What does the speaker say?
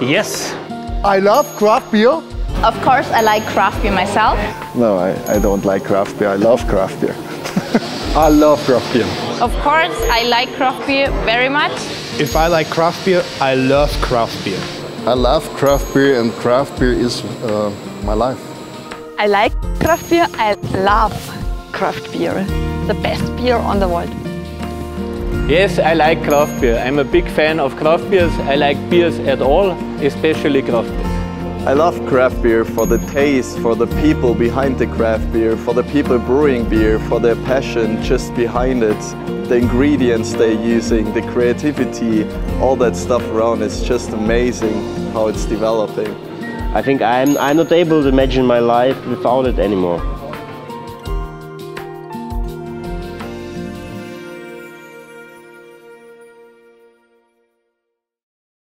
Yes. I love craft beer. Of course, I like craft beer myself. No, I, I don't like craft beer. I love craft beer. I love craft beer. Of course, I like craft beer very much. If I like craft beer, I love craft beer. I love craft beer and craft beer is uh, my life. I like craft beer. I love craft beer. The best beer on the world. Yes, I like craft beer. I'm a big fan of craft beers. I like beers at all, especially craft beers. I love craft beer for the taste, for the people behind the craft beer, for the people brewing beer, for their passion just behind it, the ingredients they're using, the creativity, all that stuff around. It's just amazing how it's developing. I think I'm, I'm not able to imagine my life without it anymore.